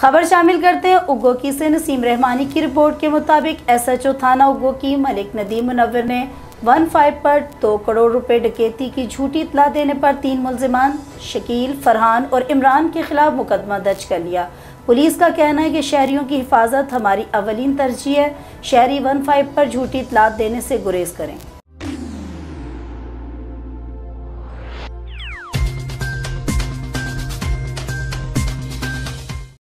खबर शामिल करते हैं उगोकी से नसीम रहमानी की रिपोर्ट के मुताबिक एसएचओ थाना उगोकी मलिक नदीम मुनवर ने वन फाइव पर दो करोड़ रुपए डकैती की झूठी इतला देने पर तीन मुलजमान, शकील, फरहान और इमरान के खिलाफ मुकदमा दर्ज कर लिया। पुलिस का कहना है कि शहरियों की हिफाजत हमारी अवलिन तरजीह है। शहरी वन फाइव पर झूठी इतलात देने से गुरेज करें।